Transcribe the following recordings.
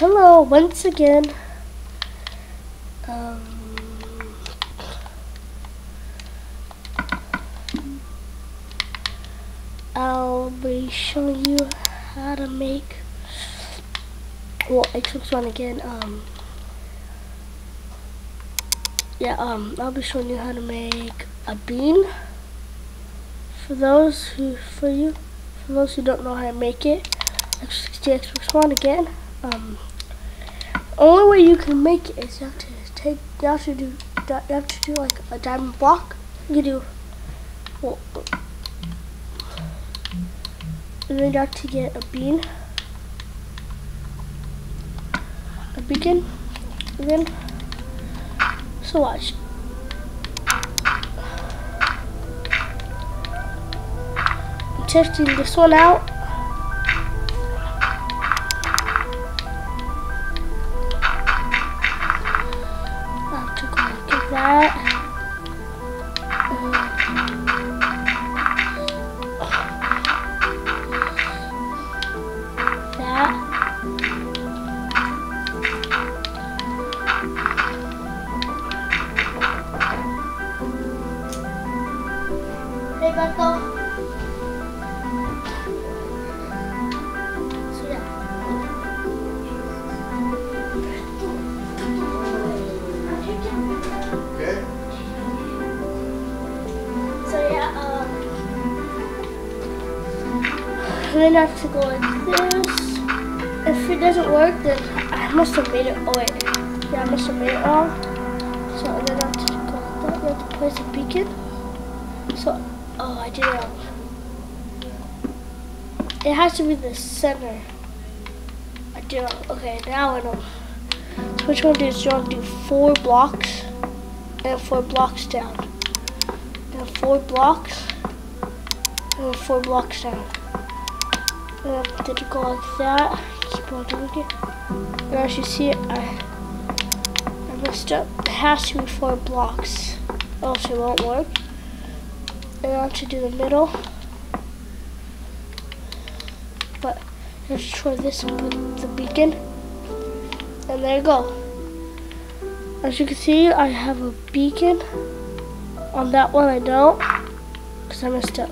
hello once again. Um, I'll be showing you how to make well Xbox One again. Um, yeah, um, I'll be showing you how to make a beam. For those who, for you, for those who don't know how to make it, Xbox One again. Um, only way you can make it is you have to take, you have to do, you have to do like a diamond block. You do, well, and then you have to get a bean, a beacon, again. So watch. I'm testing this one out. Beto. So yeah. Okay. So yeah, then I have to go like this. If it doesn't work, then I must have made it. Oh wait, yeah, I must have made it wrong. So then I have to go like that. You have to place a beacon. So, oh, I did it. It has to be the center. I did it. Okay, now I know. So want to do you want to do four blocks and four blocks down. Then four blocks and four blocks down. Um, and then you go like that. Keep on doing it. And as you see, I I messed up. It has to be four blocks, else it won't work. And I to do the middle. But let's try this with the beacon. And there you go. As you can see, I have a beacon. On that one, I don't, because I messed up.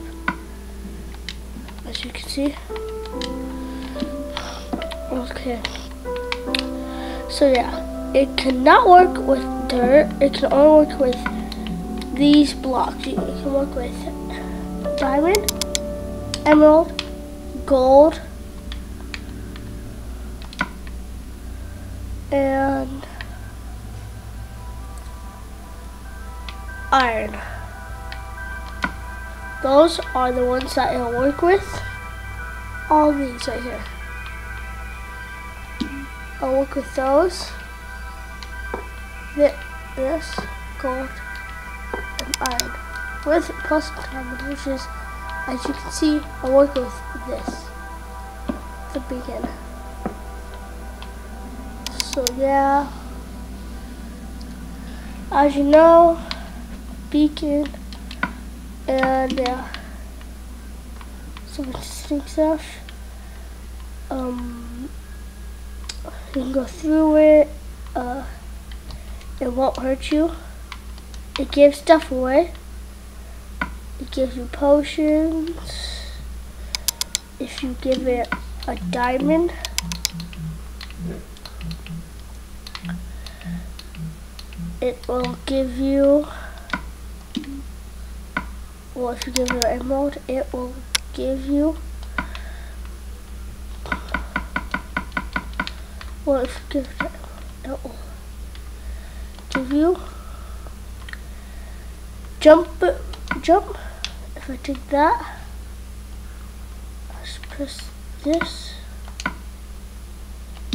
As you can see. Okay. So yeah, it cannot work with dirt. It can only work with these blocks. You can work with diamond, emerald, gold, and iron. Those are the ones that it'll work with. All these right here. I'll work with those. This, gold, iron. With plus is, as you can see, I'll work with this. The beacon. So yeah. As you know, beacon and uh, some interesting stuff. Um, you can go through it. Uh, it won't hurt you. It gives stuff away. It gives you potions. If you give it a diamond. It will give you well, if you give it an emerald, it will give you. Well, if you give it, it will give you. Jump, jump. If I take that, just press this,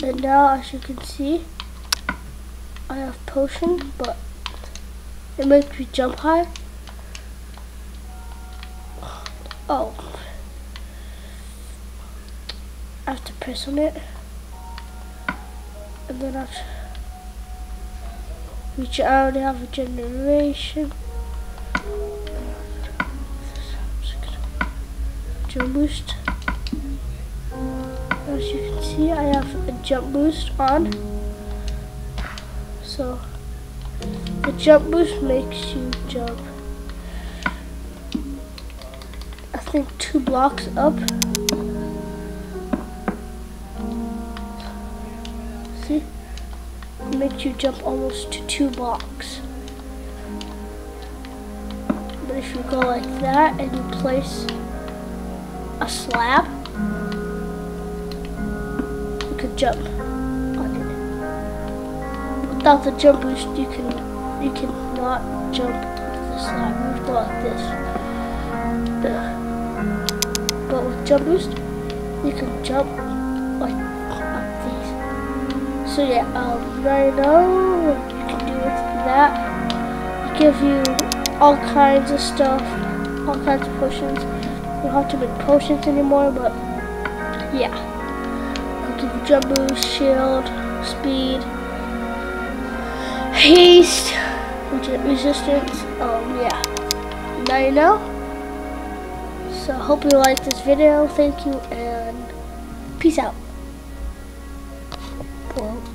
and now, as you can see, I have potion, but it makes me jump high. Oh. I have to press on it. And then I have to reach I already have a generation. Jump boost. As you can see, I have a jump boost on. So the jump boost makes you jump. I think two blocks up. See? It makes you jump almost to two blocks. But if you go like that and you place a slab, you could jump on it. Without the jump boost, you can you cannot jump the slab. You go like this. But with jump boost, you can jump like up these. So yeah, um, right now you can do with that, it gives you all kinds of stuff, all kinds of potions don't have to make potions anymore, but yeah. I'll give you jump boost, shield, speed, haste, which is resistance. Um, yeah. Now you know. So hope you liked this video. Thank you and peace out. Well.